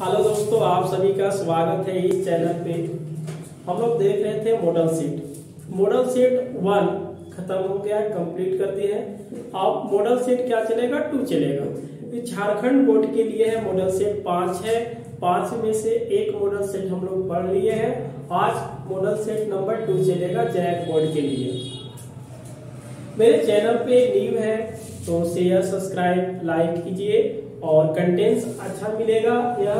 Hello दोस्तों, आप सभी का स्वागत है इस चैनल पे। हम लोग देख रहे थे model set model set one खत्म हो गया कंप्लीट करते हैं। अब मॉडल सीट क्या चलेगा? टू चलेगा। झारखंड बोर्ड के लिए है मॉडल सेट पाँच है। पाँच में से एक मॉडल सेट हम लोग पढ़ लिए हैं। आज मॉडल सेट नंबर टू चलेगा जैक बोर्ड के लिए। मेरे चैनल पे न्यू है तो शेयर सब्सक्राइब लाइक कीजिए। और कंटेंट्स अच्छा मिलेगा, या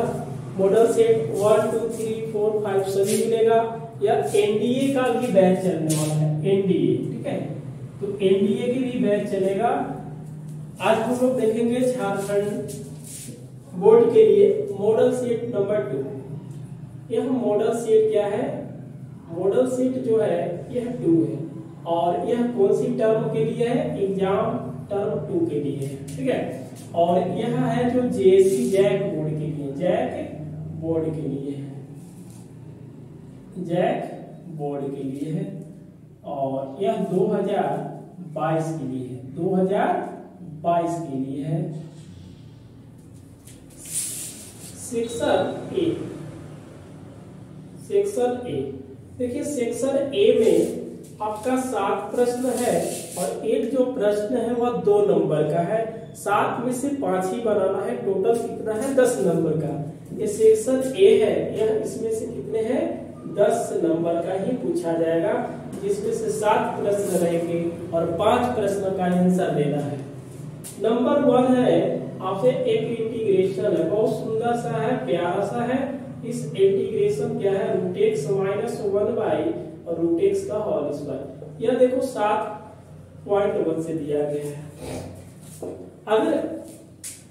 model set one two three four five सभी मिलेगा, या एनडीए का भी बैच चलने वाला है एनडीए ठीक है? तो एनडीए की भी बैच चलेगा। आज हम लोग देखेंगे झारखंड बोर्ड के लिए मॉडल सेट नंबर टू यह मॉडल सेट क्या है? मॉडल सेट जो है, यह टू है। और यह कौन सी टर्म के लिए है? एग्ज़ाम टर्म टू के लिए है, ठीक है? और यह है जो जेएससी जैक बोर्ड के लिए जैक बोर्ड के लिए है। जैक बोर्ड के लिए है और यह 2022 के लिए है। 2022 के लिए है। सेक्शन ए सेक्शन ए देखिए, सेक्शन ए में आपका सात प्रश्न है और एक जो प्रश्न है वह दो नंबर का है। सात में से पाँच ही बनाना है टोटल कितना है? दस नंबर का। ये सेक्शन ए है। यह इसमें से कितने हैं? दस नंबर का ही पूछा जाएगा, जिसमें से सात प्रश्न रहेंगे और पाँच प्रश्न का आंसर देना है। नंबर वन है, आपसे एक इंटीग्रेशन है। बहुत सुंदर सा है, प्यारा सा है। इस इंटीग्रेशन क्या है? Root x minus one by और रूट एक्स का होल स्क्वायर यह देखो, सात पॉइंट वन से दिया गया है। अगर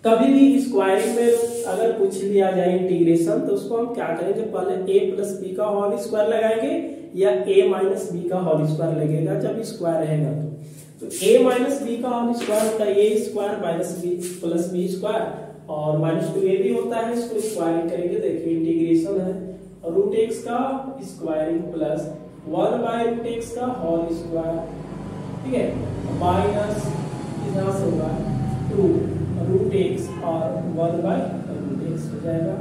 कभी भी स्क्वायरिंग में अगर पूछ लिया जाए इंटीग्रेशन तो उसको हम क्या करेंगे पहले ए प्लस बी का होल स्क्वायर लगाएँगे, या ए माइनस बी का होल स्क्वायर लगेगा, जब स्क्वायर रहेगा तो। तो ए माइनस बी का होल स्क्वायर होता है a square minus b plus b square और माइनस टू ए भी होता है, इसको स्क्वायरिंग करेंगे। देखिए इंटीग्रेशन है। रूट एक्स का squaring plus one by root x का होल स्क्वायर ठीक है? माइनस इधर से होगा। टू रूट एक्स और वन बाय रूट एक्स हो जाएगा।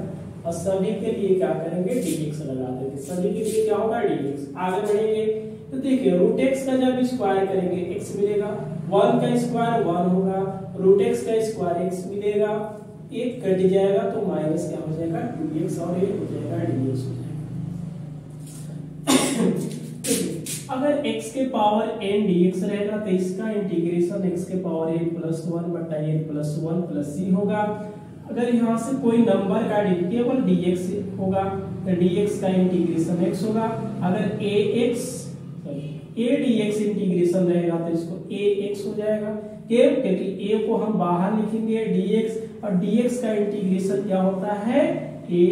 और सभी के लिए क्या करेंगे? डी एक्स लगा देंगे। सभी के लिए क्या होगा? डी एक्स आगे बढ़ेंगे। तो देखिए रूट एक्स का जब स्क्वायर करेंगे एक्स मिलेगा। वन का स्क्वायर वन होगा। रूट एक्स का स्क्वायर एक्स मिलेगा। एक कट जाएगा तो माइनस क्या हो जाएगा? टू एक्स और एक हो जाएगा डी एक्स हो जाएगा। अगर x के पावर n dx रहेगा तो इसका इंटीग्रेशन x के पावर n प्लस वन बटा n plus one plus c होगा। अगर यहाँ से कोई नंबर का केवल dx होगा तो dx का इंटीग्रेशन x होगा। अगर ax a d x integration रहेगा तो इसको ए एक्स हो जाएगा। क्यों क्योंकि ए को हम बाहर लिखेंगे एक्स और एक्स का इंटीग्रेशन क्या होता है? ए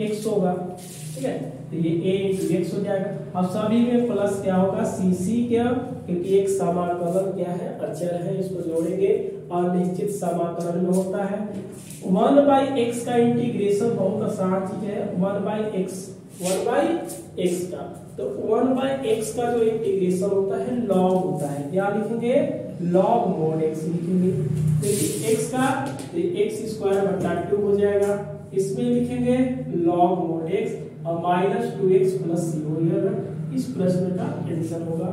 एक्स होगा, ठीक है? तो ये ए इंटू एक्स हो जाएगा। अब सभी में प्लस क्या होगा? सी सी क्या? क्योंकि एक समाकलन क्या है? अचर है, इसको जोड़ेंगे। और निश्चित समाकलन में होता है। वन बाई एक्स का इंटीग्रेशन बहुत आसान चीज़ है। One by x one by x का। तो वन बाय एक्स का जो इंटीग्रेशन होता है लॉग होता है। क्या लिखेंगे? लॉग मोड एक्स लिखेंगे। एक्स का तो एक्स स्क्वायर बटा टू हो जाएगा। इसमें लिखेंगे लॉग मोड एक्स और minus two x plus c इस प्रश्न का आंसर होगा।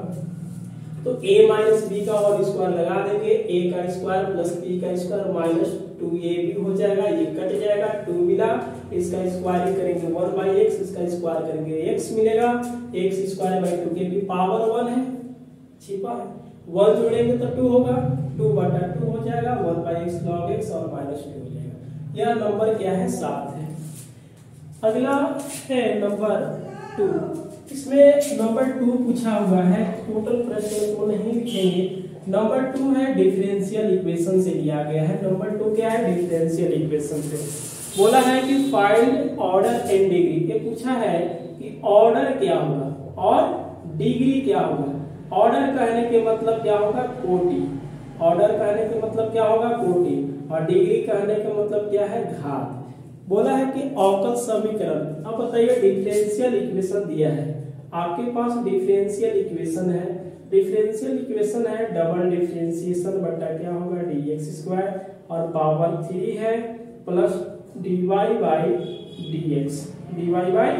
तो a माइनस बी का और स्क्वायर लगा देंगे। a का स्क्वायर प्लस b का स्क्वायर माइनस टू ए भी हो जाएगा। ये कट जाएगा। टू मिला। इसका स्क्वायर करेंगे वन बाई एक्स इसका स्क्वायर करेंगे एक्स मिलेगा। एक्स स्क्वायर बाई टू के भी पावर वन है। छिपा है। वन जोड़ेंगे तो टू होगा। टू बटा टू हो जाएगा। One by x log x और माइनस टू हो जाएगा। यह नंबर क्या है? सात है। अगला है नंबर टू। इसमें नंबर टू पूछा हुआ है। टोटल प्रश्न को नहीं लिखेंगे। नंबर टू है डिफरेंशियल इक्वेशन से लिया गया है। नंबर टू क्या है? डिफरेंशियल इक्वेशन से। बोला है कि फाइंड ऑर्डर एंड डिग्री ये पूछा है कि ऑर्डर क्या होगा? और डिग्री क्या होगा? ऑर्डर कहने के मतलब क्या होगा? कोटि। ऑर्डर कहने के मतलब क्या होगा? कोटि। और डिग्री कहने का मतलब क्या है? घात। बोला है कि अवकल समीकरण। अब बताइए डिफरेंशियल इक्वेशन दिया है। आपके पास डिफरेंशियल इक्वेशन है। डिफरेंशियल इक्वेशन है डबल डिफरेंशिएशन बटा क्या होगा? डी एक्स स्क्वायर और पावर थ्री है plus d y by d x d by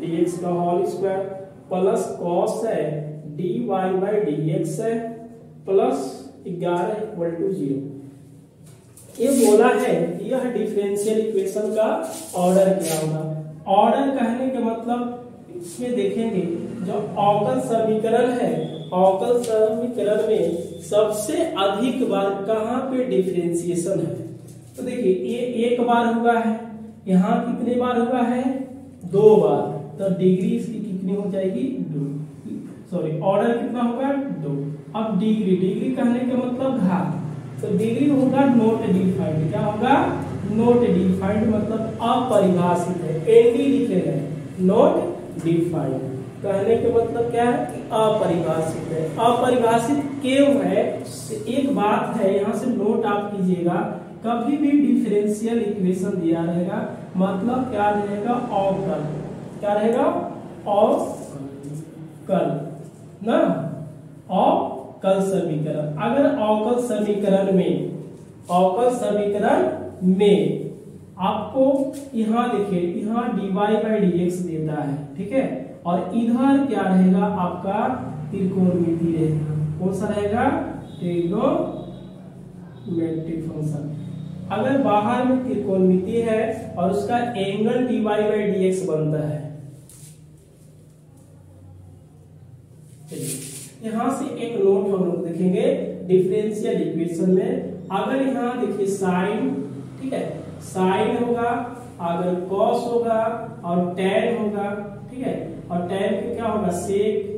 d x का होल स्क्वायर प्लस कॉस है d y by d x है प्लस ग्यारह इक्वल टू ज़ीरो ये बोला है, यह डिफरेंशियल इक्वेशन का ऑर्डर क्या होगा। ऑर्डर कहने के मतलब इसमें देखेंगे, जो अवकल समीकरण है, अवकल समीकरण में सबसे अधिक बार कहाँ पे डिफरेंशिएशन है? तो देखिए, ये एक बार हुआ है, यहाँ कितने बार हुआ है? दो बार। तो डिग्री इसकी कितनी हो जाएगी? दो। सॉरी ऑर्डर कितना होगा? दो। अब डिग्री डिग्री कहने का मतलब घात। तो डिग्री होगा नोट डिफाइंड क्या होगा? नोट डिफाइंड मतलब अपरिभाषित है। एनडी लिखे हैं। नोट डिफाइंड कहने के मतलब क्या है? कि अपरिभाषित है। अपरिभाषित क्यों है? एक बात है, यहाँ से नोट आप कीजिएगा, कभी भी डिफरेंशियल इक्वेशन दिया रहेगा मतलब क्या रहेगा? अवकल क्या रहेगा? अवकल ना? अवकल समीकरण। अगर अवकल समीकरण में, अवकल समीकरण में आपको यहाँ देखिए, यहाँ dy बाई डी एक्स देता है, ठीक है? और इधर क्या रहेगा? आपका त्रिकोणमिति रहेगा। कौन सा रहेगा? Trigonometric function. अगर बाहर में त्रिकोणमिति है और उसका angle dy by d x बनता है यहाँ से एक नोट हम लोग देखेंगे डिफरेंशियल इक्वेशन में। अगर यहाँ देखिए साइन ठीक है? साइन होगा, अगर कॉस होगा और टेन होगा, ठीक है? और टेन के क्या होगा? सेक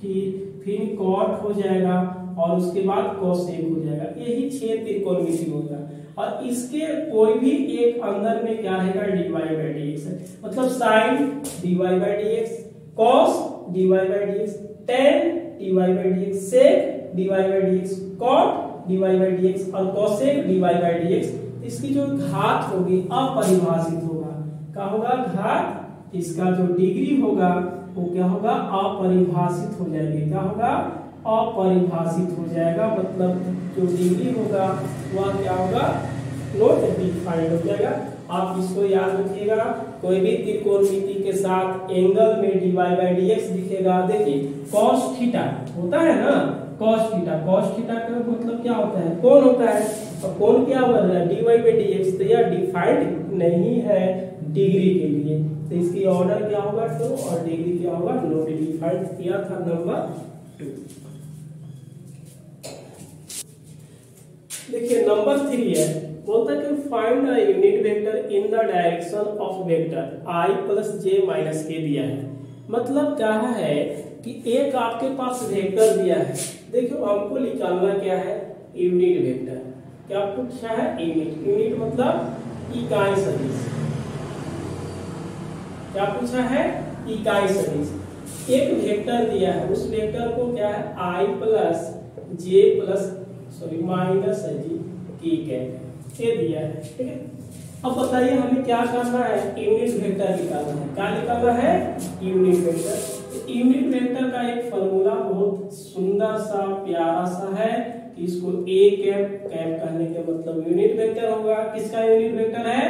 फिर फिर कॉट हो जाएगा और उसके बाद कोसेक हो जाएगा। यही छह त्रिकोणमिति होगा और इसके कोई भी एक अंदर में क्या रहेगा? D y by d x मतलब sine d y by d x cos d y by d x tan d y by d x sec d y by d x और cosec d y by d इसकी जो घात होगी, अपरिभाषित होगा। क्या होगा घात? इसका जो डिग्री होगा, वो क्या होगा? अपरिभाषित हो जाएगी। क्या होगा? अपरिभाषित हो जाएगा। मतलब जो डिग्री होगा, वह क्या होगा? नोट डिफाइंड हो जाएगा। आप इसको याद रखिएगा कोई भी त्रिकोणमिति के साथ एंगल में डीवाई बाई डी एक्स दिखेगा। देखिए कॉस थीटा होता है ना? कॉस थीटा कॉस थीटा का मतलब क्या होता है? कौन होता है। और कौन क्या बोल रहा है? D y by d x तो यह डिफाइंड नहीं है डिग्री के लिए। तो इसकी ऑर्डर क्या होगा टू तो, और डिग्री क्या होगा? नोट डिफाइंड किया था नंबर टू देखिए नंबर थ्री है। बोलता है कि find a unit vector in the direction of vector i plus j minus k दिया है। मतलब क्या है कि एक आपके पास वेक्टर दिया है। देखो हमको निकालना क्या है? यूनिट वेक्टर क्या पूछा है? यूनिट यूनिट मतलब इकाई सदिश क्या पूछा है? इकाई सदिश एक वेक्टर दिया है। उस वेक्टर को क्या है? I plus j plus sorry minus है जी की कहते ये दिया है, ठीक है? अब बताइए हमें क्या करना है? यूनिट वेक्टर निकालना है। क्या निकालना है? यूनिट वेक्टर यूनिट वेक्टर का एक फॉर्मूला बहुत सुंदर सा, प्यारा सा है इसको ए कैप कैप कहने के मतलब यूनिट वेक्टर होगा। किसका यूनिट वेक्टर है?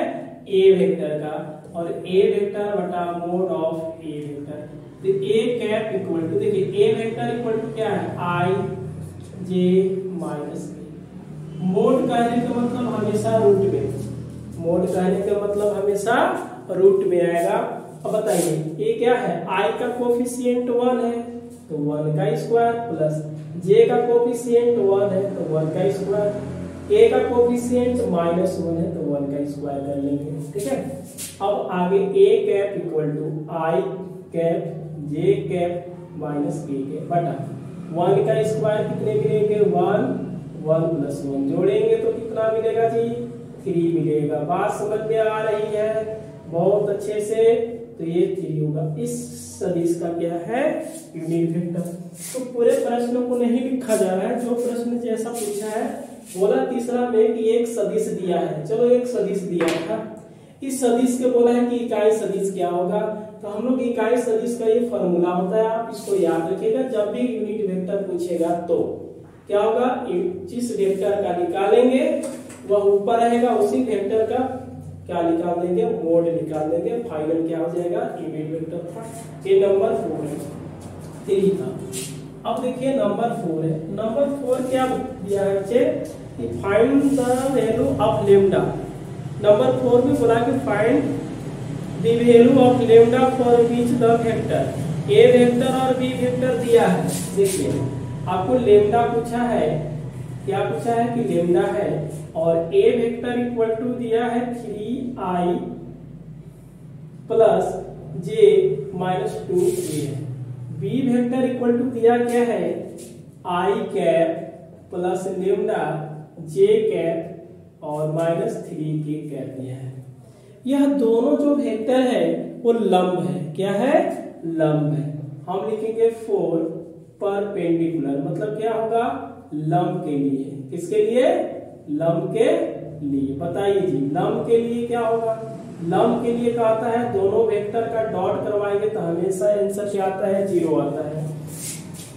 ए वेक्टर का। और ए वेक्टर बटा मोड ऑफ़ ए वेक्टर तो ए कैप इक्वल टू देखिए ए वेक्टर इक्वल टू क्या है? आई जे माइनस मोड कहने का मतलब हमेशा रूट में। मोड कहने का मतलब हमेशा रूट में आएगा। अब बताइए, ये क्या है? आई का कोफिशियंट वन है तो वन का स्क्वायर प्लस जे का कोफिशियंट वन है तो वन का स्क्वायर ए का कोफिशियंट माइनस वन है तो वन का स्क्वायर कर लेंगे, ठीक है? अब आगे a cap equal to i cap j cap minus k बटा। वन का स्क्वायर कितने मिलेंगे वन वन प्लस वन जोड़ेंगे तो कितना मिलेगा जी? थ्री मिलेगा। बात समझ में आ रही है? बहुत अच्छे से। तो ये थ्री होगा। इस सदिश का क्या है? Unit vector. तो पूरे प्रश्न को नहीं लिखा जा रहा है। जो प्रश्न जैसा पूछा है, बोला तीसरा में कि एक सदिश दिया है। चलो एक सदिश दिया था। इस सदिश के बोला है कि इकाई सदिश क्या होगा? तो हम लोग इकाई सदिश का ये फॉर्मूला होता है। आप इसको याद रखिएगा। जब भी यूनिट वेक्टर पूछेगा तो। क्या होगा? जिस वेक्टर का निकालेंगे, वह ऊपर रहेगा, उसी वेक्टर का क्या निकाल देंगे? मोड निकाल देंगे। फाइनल क्या हो जाएगा? इमेज वेक्टर था ये नंबर फोर है। थ्री था। अब देखिए नंबर फोर है। नंबर फोर क्या दिया है बच्चे? Find the value of lambda number four में बोला कि find the value of lambda for which the vector a vector और बी वेक्टर दिया है। देखिए। आपको लेमडा पूछा है, क्या पूछा है कि लेमडा है? और ए वेक्टर इक्वल टू दिया है three i plus j minus two a b vector equal to दिया क्या है? I cap plus lambda j cap और माइनस थ्री के कैप दिया है। यह दोनों जो वेक्टर है, वो लंब है। क्या है? लंब है। हम लिखेंगे फोर परपेंडिकुलर मतलब क्या होगा? लंब के लिए। किसके लिए? लंब के लिए। बताइए जी, लंब के लिए क्या होगा? लंब के लिए क्या आता है? दोनों वेक्टर का डॉट करवाएँगे तो हमेशा आंसर क्या आता है? ज़ीरो आता है।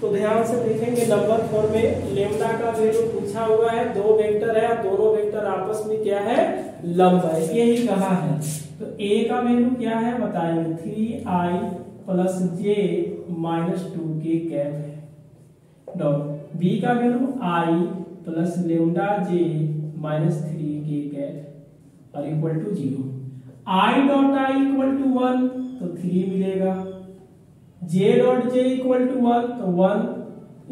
तो ध्यान से देखेंगे, नंबर फोर में लेमडा का वैल्यू पूछा हुआ है। दो वेक्टर है, दोनों वेक्टर आपस में क्या है? लंब है। यही कहा है। तो ए का वैल्यू क्या है? बताएँगे three i plus j minus two k cap है। डॉट, बी का value i plus lambda j minus three k cap और equal to zero. I dot i equal to one तो थ्री मिलेगा। J dot j equal to one तो one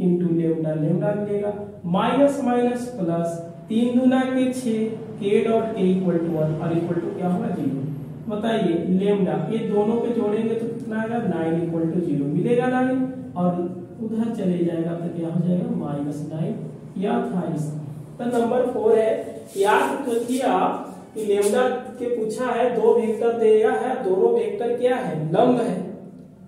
into lambda lambda मिलेगा। Minus minus plus तीन गुना k छ k dot k equal to one और equal to क्या होगा? ज़ीरो। बताइए लेमडा ये दोनों के जोड़ेंगे तो कितना आएगा? नाइन इक्वल टू ज़ीरो मिलेगा नाइन, और उधर चले जाएगा तो क्या हो जाएगा? माइनस नाइन या था तो नंबर फोर है, याद रखिए आप कि लेमडा के पूछा है, दो वेक्टर दिया है, दोनों वेक्टर क्या है? लंब है।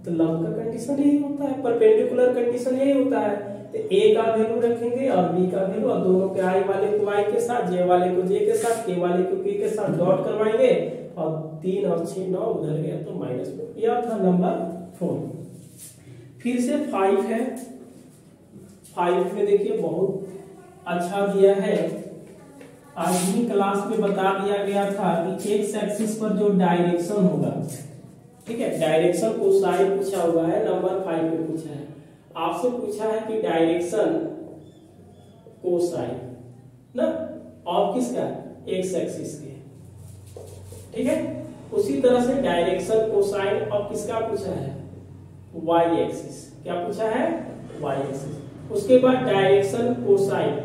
तो लंब का कंडीशन यही होता है परपेंडिकुलर कंडीशन यही होता है। तो ए का वैल्यू रखेंगे और बी का वैल्यू और दोनों के आई वाले को आई के साथ जे वाले को जे के साथ के वाले को के साथ डॉट करवाएँगे, और तीन और छह, नौ उधर गया तो माइनस में यह था नंबर फोर फिर से फाइव है. फाइव में देखिए बहुत अच्छा दिया है. आज ही क्लास में बता दिया गया था कि एक्स एक्सिस पर जो डायरेक्शन होगा, ठीक है? डायरेक्शन को साइन पूछा हुआ है नंबर फाइव में पूछा है। आपसे पूछा है कि डायरेक्शन को साइन ना? और किसका? एक्स एक्सिस के। ठीक है? उसी तरह से डायरेक्शन को साइन और किसका पूछा है? वाई एक्सिस क्या पूछा है? वाई एक्सिस उसके बाद डायरेक्शन कोसाइन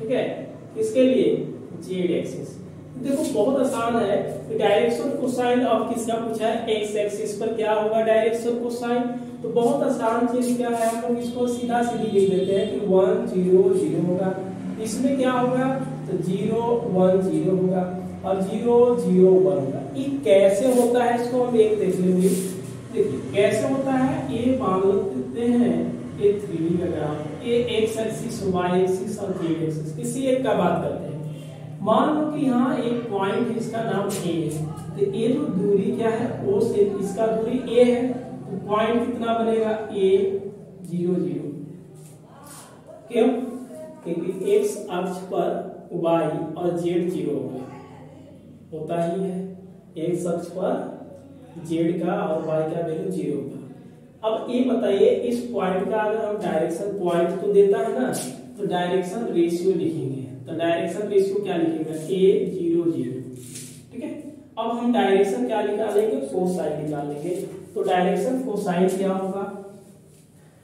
ठीक है? किसके लिए? जेड एक्सिस देखो, बहुत आसान है। डायरेक्शन कोसाइन और किसका पूछा है? एक्स एक्सिस पर क्या होगा डायरेक्शन कोसाइन तो बहुत आसान चीज़ क्या है? हम लोग इसको सीधा सीधी लिख देते हैं कि वन ज़ीरो ज़ीरो होगा। इसमें क्या होगा? तो ज़ीरो वन ज़ीरो होगा और ज़ीरो ज़ीरो वन होगा। ये कैसे होता है इसको हम एक देख लेंगे। देखिए, कैसे होता है? ये मान लेते हैं? ये थ्री का ग्राफ ये एक्स एक्सिस वाई एक्सिस और जेड एक्सिस किसी एक का बात करते हैं? मान लो कि यहाँ एक पॉइंट इसका नाम ए है। तो ये जो दूरी क्या है? ओ से इसका दूरी ए है। पॉइंट कितना बनेगा? ए ज़ीरो ज़ीरो क्यों? क्योंकि एक्स अक्ष पर वाई और जेड ज़ीरो होगा। होता ही है। एक्स अक्ष पर जेड का और वाई का वैल्यू ज़ीरो होगा। अब ये बताइए, इस पॉइंट का अगर हम डायरेक्शन पॉइंट तो देता है ना तो डायरेक्शन रेशियो लिखेंगे। तो डायरेक्शन रेशियो क्या लिखेगा? ए ज़ीरो ज़ीरो ठीक है? अब हम डायरेक्शन क्या निकालेंगे? कोसाइन निकालेंगे तो डायरेक्शन कोसाइन क्या होगा?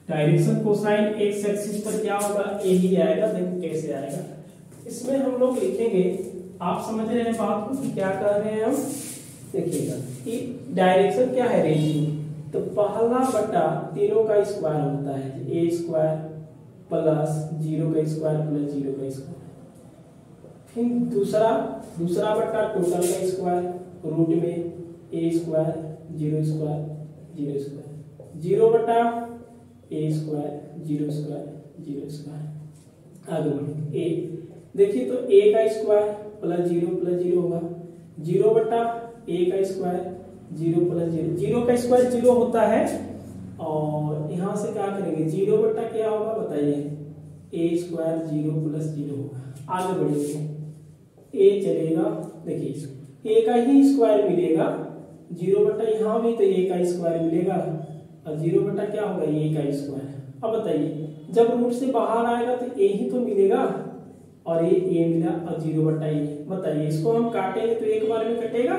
डायरेक्शन कोसाइन एक्स एक्सिस पर क्या होगा? ए ही आएगा, देखो कैसे आएगा। इसमें हम लोग लिखेंगे, आप समझ रहे हैं बात को क्या कर रहे हैं हम? देखिएगा, कि डायरेक्शन क्या है रेशियो तो पहला बटा तीनों का स्क्वायर होता है ए स्क्वायर प्लस ज़ीरो का स्क्वायर प्लस ज़ीरो का स्क्वायर फिर दूसरा दूसरा बटा टोटल का स्क्वायर रूट में a square zero square zero square. Zero बटा a square, zero square zero square. आगे बढ़े। ए। देखिए तो ए का square plus zero plus zero होगा। ज़ीरो बटा ए का square, zero plus zero. Zero का स्क्वायर ज़ीरो होता है और यहाँ से क्या करेंगे? ज़ीरो बट्टा क्या होगा बताइए? A square zero plus zero आगे बढ़ेंगे। ए चलेगा, देखिए ए का ही स्क्वायर मिलेगा ज़ीरो बटा यहाँ भी तो ए का स्क्वायर मिलेगा। और ज़ीरो बटा क्या होगा? ए का स्क्वायर अब बताइए, जब रूट से बाहर आएगा तो ए ही तो मिलेगा? और ये ए मिला और ज़ीरो बटा ए बताइए, इसको हम काटेंगे तो एक बार में कटेगा?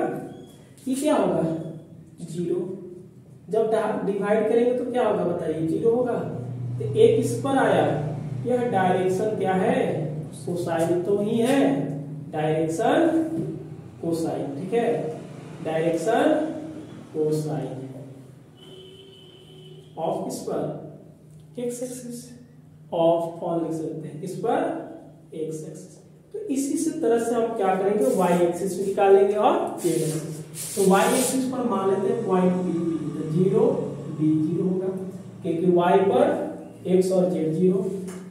ये क्या होगा? ज़ीरो। जब डिवाइड करेंगे तो क्या होगा बताइए? ज़ीरो होगा। तो एक इस पर आया। यह डायरेक्शन क्या है? कोसाइन तो ही है। डायरेक्शन कोसाइन ठीक है? डायरेक्शन कोसाइन है। ऑफ़ इस पर? एक्स एक्सिस ऑफ़ ऑन लिख सकते हैं? इस पर एक्स एक्सिस तो इसी से तरह से हम क्या करेंगे? वाई एक्सिस निकालेंगे और जेड एक्सिस तो वाई एक्सिस पर मान लेते हैं पॉइंट बी बी तो ज़ीरो बी ज़ीरो होगा। क्योंकि वाई पर एक्स और जेड ज़ीरो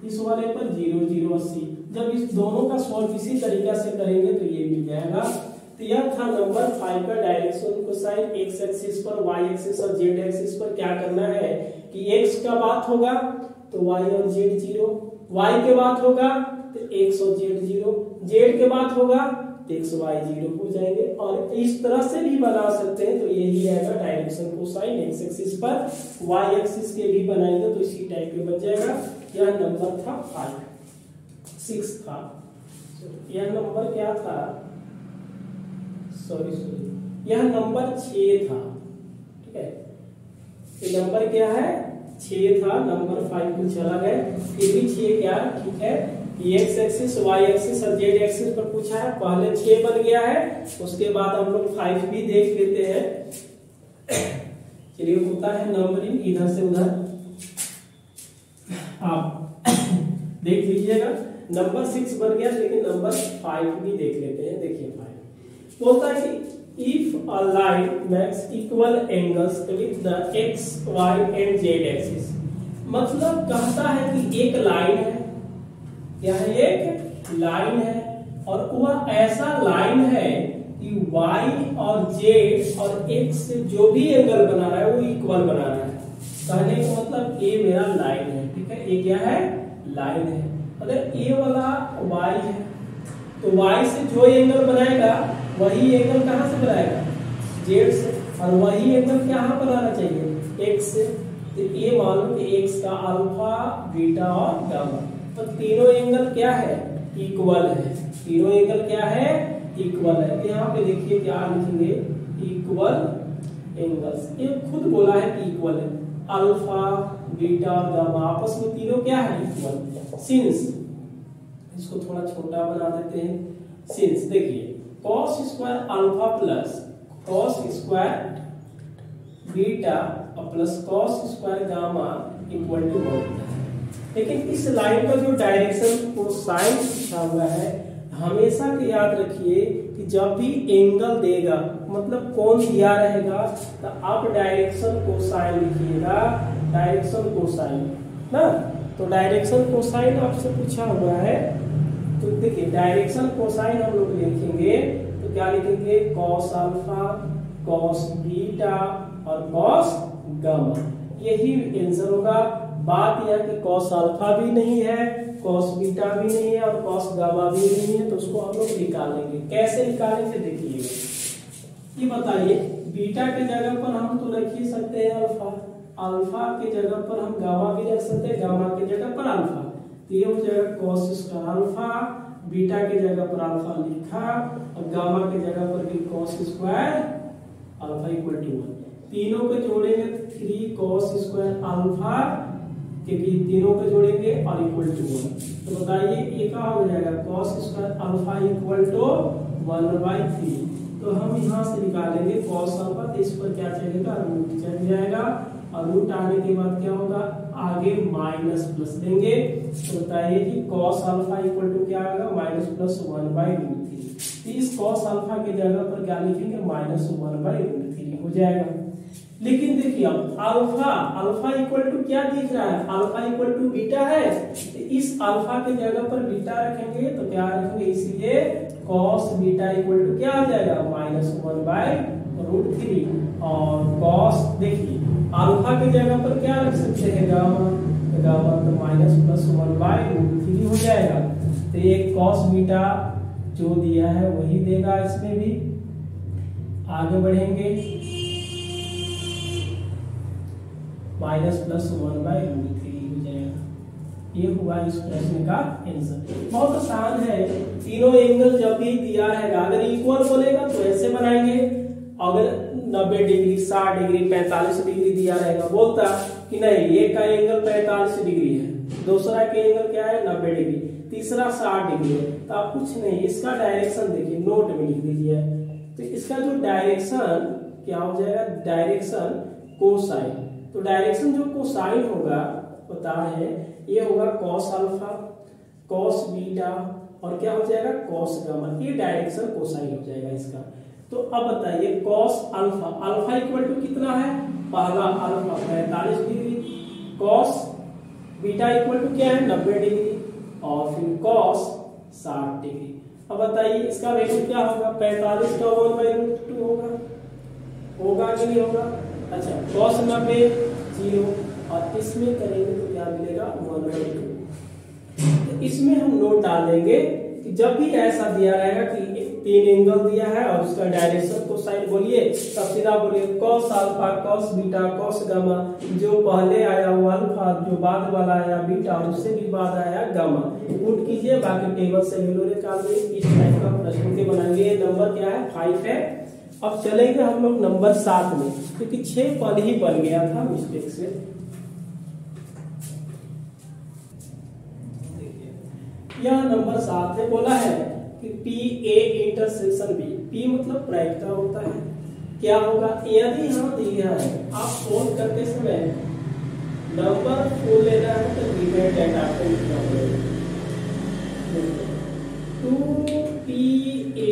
इस वाले पर ज़ीरो ज़ीरो अस्सी जब इस दोनों का सॉल्व इसी तरीका से करेंगे तो ये मिल जाएगा तो यह था नंबर फाइव का डायरेक्शन को साइन एक्स एक्सिस पर वाई एक्सिस और जेड एक्सिस पर क्या करना है कि एक्स का बात होगा तो वाई और जेड ज़ीरो वाई के बात होगा तो एक्स और जेड ज़ीरो जेड के बात होगा तो एक्स वाई ज़ीरो हो जाएँगे। और इस तरह से भी बना सकते हैं तो यही रहेगा डायरेक्शन को साइन एक्स एक्सिस पर वाई एक्सिस के भी बनाएँगे तो इसी टाइप के बन जाएगा। यह नंबर था फाइव सिक्स था। यह नंबर क्या था? सॉरी सॉरी यह नंबर छ था। ठीक है? ये नंबर क्या है? छ था। नंबर फाइव को चला गया ये भी छ क्या? ठीक है? एक्स एक्सिस वाई एक्सिस और जेड एक्सिस पर पूछा है। पहले छ बन गया है। उसके बाद हम लोग फाइव भी देख लेते हैं। चलिए, होता है नंबरिंग इधर से उधर। आप देख लीजिएगा। नंबर सिक्स बन गया, लेकिन नंबर फाइव भी देख लेते हैं। देखिए फाइव बोलता है कि if a line makes equal angles with the x y and z axis मतलब कहता है कि एक लाइन है, यह एक लाइन है, और वह ऐसा लाइन है कि y और z और x से जो भी एंगल बना रहा है, वो इक्वल बना रहा है। कहने का मतलब a मेरा लाइन है, ठीक है? a क्या है? लाइन है। अगर a वाला y है तो y से जो एंगल बनाएगा वही एंगल कहाँ से बनाएगा? z से, और वही एंगल कहाँ बनाना चाहिए? X से। तो मान लो कि x का अल्फ़ा बीटा और गामा तो तीनों एंगल क्या है? इक्वल है। तीनों एंगल क्या है? इक्वल है। तो यहाँ पे देखिए क्या लिखेंगे। इक्वल एंगल्स ये खुद बोला है कि इक्वल है। अल्फ़ा बीटा गामा आपस में तीनों क्या है? इक्वल सिंस इसको थोड़ा छोटा बना देते हैं। सिंस देखिए। Cos square alpha plus cos beta और plus cos square gamma equal to one लेकिन इस लाइन का जो डायरेक्शन को साइन लिखा हुआ है, हमेशा के याद रखिए कि जब भी एंगल देगा मतलब कौन दिया रहेगा तो आप डायरेक्शन को साइन लिखिएगा डायरेक्शन को साइन ना? तो डायरेक्शन को साइन आपसे पूछा हुआ है तो देखिए डायरेक्शन को साइन हम लोग लिखेंगे तो क्या लिखेंगे? कॉस अल्फ़ा कॉस बीटा और कॉस गामा यही आंसर होगा। बात यह कि कॉस अल्फ़ा भी नहीं है कॉस बीटा भी नहीं है और कॉस गामा भी नहीं है तो उसको हम लोग निकालेंगे। कैसे निकालेंगे? देखिए। ये बताइए बीटा के जगह पर हम तो रख ही सकते हैं अल्फ़ा अल्फ़ा के जगह पर हम गामा भी रख सकते हैं गामा के जगह पर अल्फ़ा तो ये हो जाएगा कॉस स्क्वायर अल्फ़ा बीटा के जगह पर अल्फ़ा लिखा, और गामा के जगह पर भी cos square alpha equal to one तीनों को जोड़ेंगे थ्री कॉस स्क्वायर अल्फ़ा क्योंकि तीनों को जोड़ेंगे और इक्वल टू वन तो बताइए, ये क्या हो जाएगा? Cos square alpha equal to one by three तो हम यहाँ से निकालेंगे कॉस अल्फ़ा तो इस पर क्या चलेगा? रूट चल जाएगा। और रूट आने के बाद क्या होगा? आगे माइनस प्लस देंगे। तो बताइए कि कॉस अल्फ़ा इक्वल टू क्या आएगा? Minus plus one by root three इस कॉस अल्फ़ा की जगह पर क्या लिखेंगे? Minus one by root three हो जाएगा। लेकिन देखिए, अब अल्फ़ा अल्फ़ा इक्वल टू क्या दिख रहा है? अल्फ़ा इक्वल टू बीटा है। तो इस अल्फ़ा के जगह पर बीटा रखेंगे तो क्या रखेंगे? इसलिए cos बीटा इक्वल टू क्या आ जाएगा? Minus one by root three और cos, देखिए अल्फ़ा के जगह पर क्या रख सकते हैं? गामा गामा तो minus plus one by root three हो जाएगा। तो ये cos बीटा जो दिया है वही देगा इसमें भी। आगे बढ़ेंगे। Minus plus one by root three हो जाएगा। ये हुआ इस प्रश्न का आंसर बहुत आसान है। तीनों एंगल जब भी दिया है, अगर इक्वल बोलेगा तो ऐसे बनाएँगे। 90 डिग्री 60 डिग्री 45 डिग्री दिया रहेगा। बोलता, कि नहीं, एक का एंगल 45 डिग्री है। दूसरा का एंगल क्या है? 90 डिग्री। तीसरा 60 डिग्री है। तो आप कुछ नहीं, इसका डायरेक्शन देखिए नोट में लिख दीजिए। तो इसका जो डायरेक्शन क्या हो जाएगा? डायरेक्शन कोसाइन तो डायरेक्शन जो कोसाइन होगा बता है, ये होगा कॉस अल्फ़ा कॉस बीटा और क्या हो जाएगा? कॉस गामा ये डायरेक्शन कोसाइन हो जाएगा इसका। तो अब बताइए cos alpha alpha equal to कितना है? पहला अल्फ़ा पैंतालीस degree cos beta equal to क्या है? नब्बे डिग्री और फिर कॉस साठ डिग्री अब बताइए, इसका वैल्यू क्या होगा? पैंतालीस का वन बाई रूट टू होगा? होगा कि नहीं होगा? अच्छा कॉस नब्बे ज़ीरो और इसमें करेंगे तो क्या मिलेगा? वन बाई टू इसमें हम नोट डालेंगे कि जब भी ऐसा दिया रहेगा कि तीन एंगल दिया है और उसका डायरेक्शन को साइड बोलिए, तब सीधा बोलिए cos alpha cos beta cos gamma जो पहले आया वो अल्फ़ा जो बाद वाला आया बीटा और उससे भी बाद आया गामा पुट कीजिए, बाकी टेबल से वैल्यू निकाल इस टाइप का प्रश्न के बनाएँगे नंबर क्या है? फाइव है। अब चलेंगे हम लोग नंबर सात में, क्योंकि छह पद ही बन गया था मिस्टेक से। यह नंबर सात है बोला है। कि P A intersection B P मतलब प्रायिकता होता है। क्या होगा? यदि हम दिया है। आप फ़ोन करते समय नंबर फुल लेना है तो गिवन डेटा को लिखना पड़ेगा two P A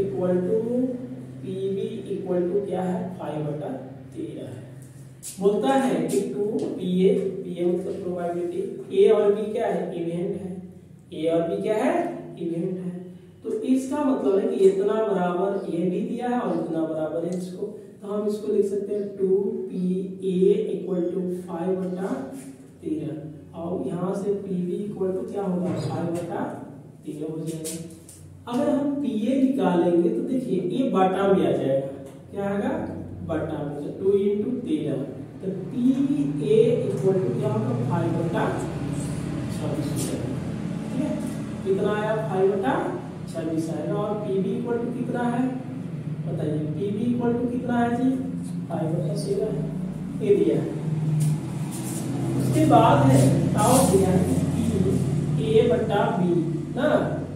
equal to P B equal to क्या है? फाइव बटा तेरह है। बोलता है कि two P A P A मतलब प्रोबेबिलिटी ए और बी क्या है? इवेंट है। ए और बी क्या है? इवेंट है। तो इसका मतलब है कि इतना बराबर ए भी दिया है और इतना बराबर है इसको। तो हम इसको लिख सकते हैं two P A equal to five बटा तेरह। और यहाँ से पी बी इक्वल टू क्या होगा? फाइव बटा तेरह हो जाएगा। अगर हम पी ए निकालेंगे तो देखिए, ये बटा में आ जाएगा। क्या आएगा बटा में। टू इंटू तेरह। तो पी ए इक्वल टू क्या होगा? फाइव बटा छब्बीस ठीक है? कितना आया फाइव बटा छब्बीस आएगा और पी बी इक्वल टू कितना है? बताइए पी बी इक्वल टू कितना है जी? फाइव बटा है। ये दिया है। उसके बाद है टाउ दिया है पी ए बटा बी ना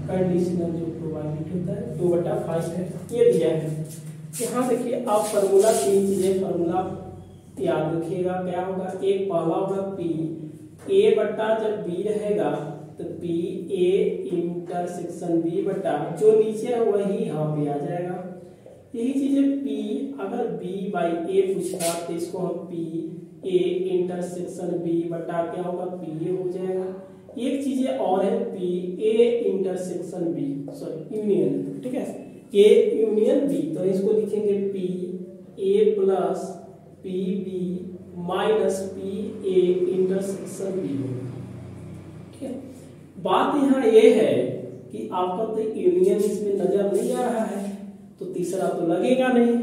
कंडीशनल जो प्रोबेबिलिटी होता है, दो बटा फाइव है, ये दिया है। यहाँ देखिए आप फार्मूला तीन चीज़ें फार्मूला याद रखिएगा, क्या होगा? एक पहला होगा पी ए बटा जब बी रहेगा तो पी ए इंटरसेक्शन बी बटा जो नीचे है वही यहाँ पे आ जाएगा। यही चीज़ें पी अगर बी बाई ए पूछता तो इसको हम पी ए इंटरसेक्शन बी बटा क्या होगा? पी ए हो जाएगा। एक चीज़ और है P A intersection B sorry union ठीक है? ए यूनियन बी तो इसको लिखेंगे P A plus P B minus P A intersection B ठीक है बात यहाँ ये है कि आपका तो यूनियन इसमें नज़र नहीं आ रहा है तो तीसरा तो लगेगा नहीं।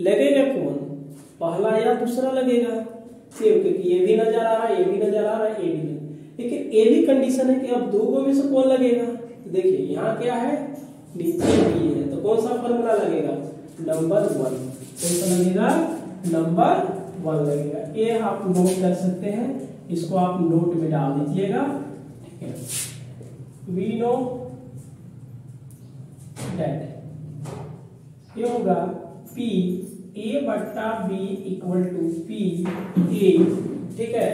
लगेगा कौन? पहला या दूसरा लगेगा? क्यों क्योंकि ये भी नज़र आ रहा है, ये भी नज़र आ रहा है, ये भी लेकिन ये भी कंडीशन है कि अब दो गो में से कौन लगेगा? तो देखिए, यहाँ क्या है? नीचे भी है तो कौन सा फॉर्मूला लगेगा? नंबर वन कौन सा लगेगा नंबर वन लगेगा। ये आप नोट कर सकते हैं, इसको आप नोट में डाल दीजिएगा, ठीक है? वी नो दैट ये होगा P, A बट्टा B equal to P, A, ठीक है?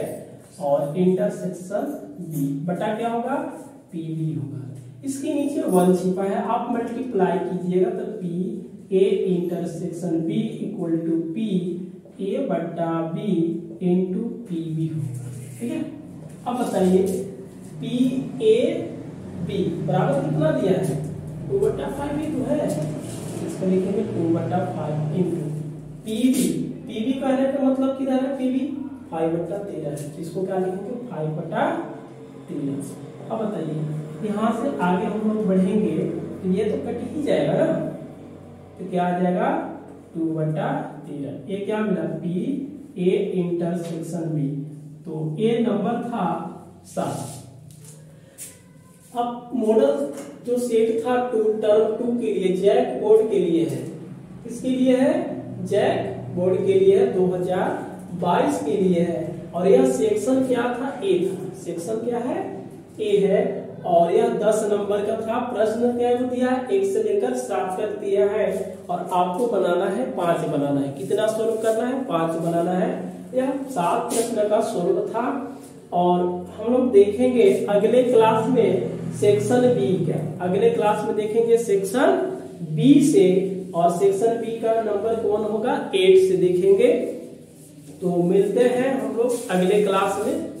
और इंटरसेक्शन B. बटा क्या होगा? P B होगा। इसके नीचे वन छिपा है। आप मल्टीप्लाई कीजिएगा तो P, A intersection B equal to P, A बट्टा B इंटू पी बी होगा। ठीक है? अब बताइए, P A B बराबर कितना दिया है? टू बट्टा फाइव ही तो है। इसको लिखेंगे टू बट्टा फाइव इंटू पीवी पीवी कहने का मतलब किधर है? पीवी फाइव बट्टा तेरह है। तो इसको क्या लिखेंगे? फाइव बट्टा तेरह। अब बताइए, यहाँ से आगे हम लोग बढ़ेंगे तो ये तो कट ही जाएगा ना। तो क्या आ जाएगा? टू बटा तेरह। ये क्या मिला? पी ए इंटरसेक्शन बी तो ए नंबर था सात। अब मॉडल जो सेट था टू टर्म टू के लिए जैक बोर्ड के लिए है। किसके लिए है? जैक बोर्ड के लिए है 2022 के लिए है। और यह सेक्शन क्या था? ए था। सेक्शन क्या है? ए है। और यह 10 नंबर का था। प्रश्न क्या दिया है? एक से लेकर सात तक दिया है। और आपको बनाना है, पाँच बनाना है। कितना स्वरूप करना है? पाँच बनाना है। यह सात प्रश्न का स्वरूप था। और हम लोग देखेंगे अगले क्लास में सेक्शन बी का। अगले क्लास में देखेंगे सेक्शन बी से, और सेक्शन बी का नंबर कौन होगा? एट से देखेंगे। तो मिलते हैं हम लोग अगले क्लास में।